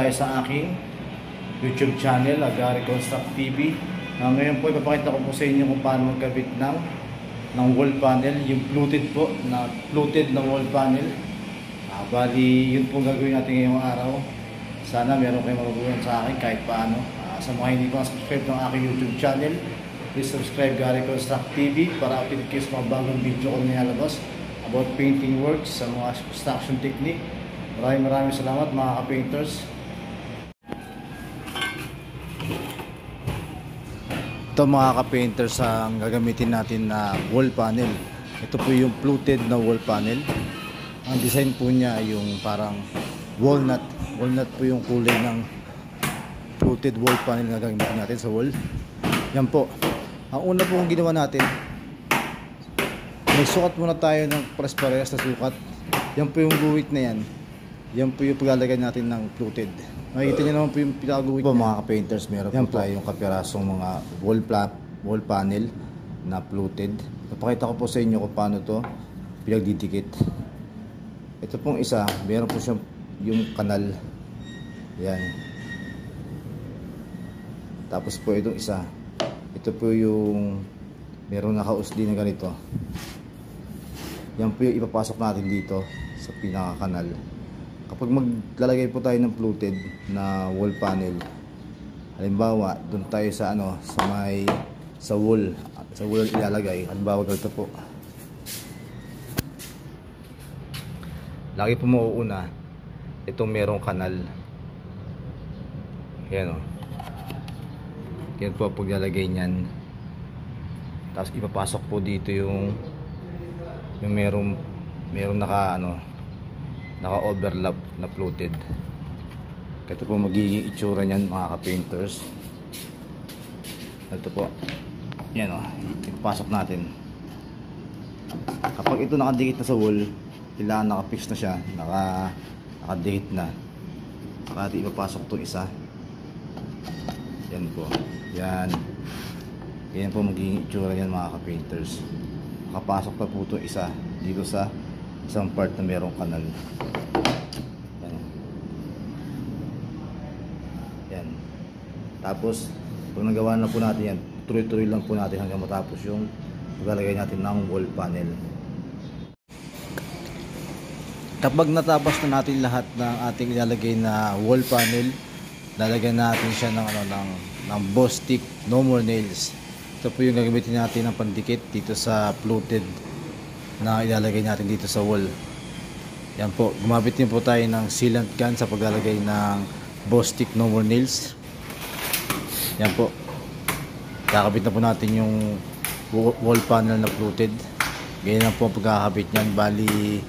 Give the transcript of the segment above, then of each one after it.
tayo sa aking YouTube channel, Agari Construct TV. Uh, ngayon po, ipapakita ko po sa inyo kung paano magkabit ng, ng wall panel, yung fluted po, na fluted na wall panel. Uh, bali, yun po gagawin natin ngayong araw. Sana meron kayong magagawin sa akin kahit paano. Uh, sa mga hindi pa subscribe ng aking YouTube channel, please subscribe Gary Construct TV para update kayo sa mga bagong video ko nilalabas about painting works, sa mga construction technique. Maraming maraming salamat mga ka-painters. Ito mga ka-painters ang gagamitin natin na wall panel. Ito po yung fluted na wall panel. Ang design po niya yung parang walnut. Walnut po yung kulay ng fluted wall panel na gagamitin natin sa wall. Yan po. Ang una po ang ginawa natin, Magsukat muna tayo ng pares-parehas na sukat. Yan po yung guhit na yan. Yan po yung paglalagay natin ng fluted. Makikita niyo naman po yung pinakaguhit po mga ka-painters. Meron yan po tayong kapirasong mga wall, pla- wall panel na fluted. Napakita ko po sa inyo kung paano to pinagdidikit. Ito pong isa, meron po siyang yung kanal. Yan. Tapos po itong isa, ito po yung meron nakausli na ganito. Yan po yung ipapasok natin dito sa pinaka-kanal. Kapag maglalagay po tayo ng fluted na wall panel, halimbawa, doon tayo sa ano, sa may sa wall, sa wall ilalagay, halimbawa dito po. Lagi po mauuna itong merong kanal. Yan o. Yan po paglalagay niyan. Tapos ipapasok po dito yung yung merong merong naka ano naka overlap na fluted. Ito po magiging itsura niyan mga ka-painters. Ito po. Yan o ipasok natin. Kapag ito nakadikit na sa wall kailangan nakafix na siya. Naka nakadikit na. Saka natin ipapasok itong isa. Yan po. Yan. Yan po magiging itsura niyan mga ka-painters. Nakapasok na po ito isa dito sa isang part na merong kanal. Yan. Yan. Tapos pag nagawa na po natin yan tuloy-tuloy lang po natin hanggang matapos yung paglalagay natin ng wall panel. Kapag natapos na natin lahat ng ating ilalagay na wall panel lalagyan natin siya ng ano ng ng boss stick no more nails. Ito po yung gagamitin natin ng pandikit dito sa fluted na ilalagay natin dito sa wall. Yan po, gumamit din po tayo ng sealant gun sa paglalagay ng boss stick no more nails. Yan po. Kakabit na po natin yung wall panel na fluted. Ganyan lang po ang pagkakabit niyan. Bali,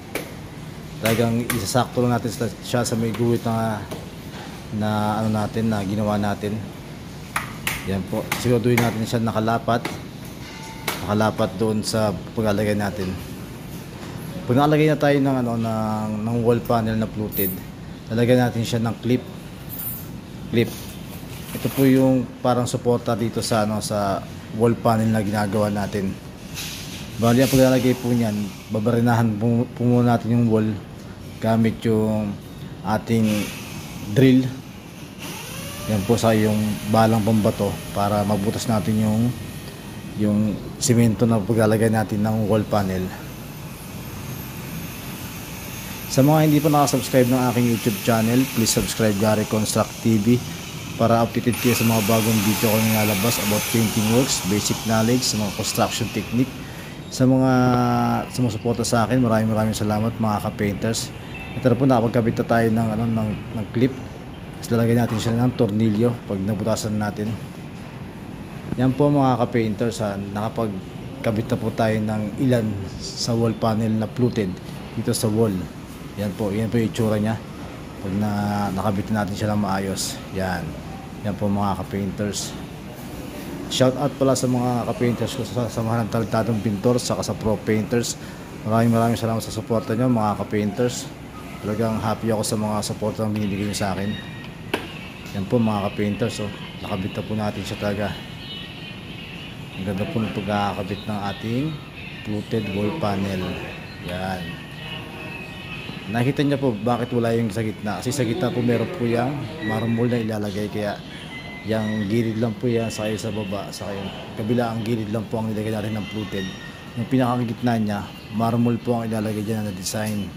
talagang isasakto lang natin siya sa may guhit na na ano natin na ginawa natin yan po siguraduhin natin siya nakalapat nakalapat doon sa paglalagay natin pag nakalagay na tayo ng, ano, ng, ng wall panel na fluted lalagyan natin siya ng clip. Clip. Ito po yung parang suporta dito sa ano sa wall panel na ginagawa natin. Bali ang paglalagay po niyan babarinahan po, po natin yung wall gamit yung ating drill. Yan po sa yung balang pambato para mabutas natin yung yung simento na paglalagay natin ng wall panel sa mga hindi pa nakasubscribe ng aking youtube channel please subscribe Gary Construct TV para updated kayo sa mga bagong video ko nilalabas about painting works, basic knowledge sa mga construction technique sa mga sumusuporta sa akin maraming maraming salamat mga ka-painters ito na po nakapagkabit na tayo ng, ano, ng, ng clip tapos lalagyan natin siya ng tornilyo pag nabutasan natin. Yan po mga ka-painters ha, nakapagkabit na po tayo ng ilan sa wall panel na fluted dito sa wall. Yan po, yan po yung itsura niya. Pag na, nakabit natin siya ng maayos. Yan. Yan po mga ka-painters. Shout out pala sa mga ka-painters ko sa samahan ng talentadong pintor saka sa pro painters. Maraming maraming salamat sa suporta nyo mga ka-painters. Talagang happy ako sa mga support na binibigay nyo sa akin. Yan po mga ka-painters oh. Nakabit na po natin siya talaga. Ang ganda po ng pagkakabit ng ating fluted wall panel. Yan. Nakita niya po bakit wala yung sa gitna. Kasi sa gitna po meron po yung marmol na ilalagay. Kaya yung gilid lang po yan sa sa baba. Sa yung kabila ang gilid lang po ang nilagay natin ng fluted. Yung pinakagitna niya, marmol po ang ilalagay dyan na design.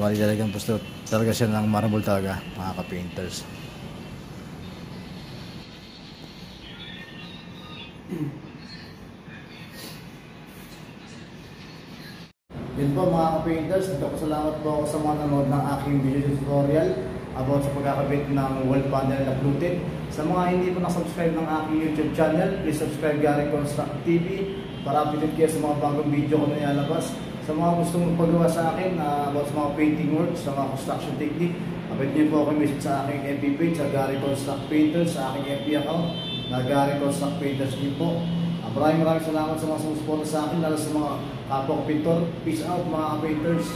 Bali talagang po talaga siya ng marmol talaga mga ka-painters. Yun po mga ka-painters, nagpapasalamat po ako sa mga nanood ng aking video tutorial about sa pagkakabit ng wall panel na fluted. Sa mga hindi po nakasubscribe ng aking YouTube channel, please subscribe Gary Construct TV para updated kayo sa mga bagong video ko na nilalabas. Sa mga gusto mong pagawa sa akin uh, about sa mga painting works, sa mga construction technique, update niyo po ako message sa aking FB page sa Gary Construct Painters, sa aking FB account na Gary Construct Painters din po. Uh, maraming maraming salamat sa mga sumusuporta sa akin, lalo sa mga kapwa ko. Peace out mga painters.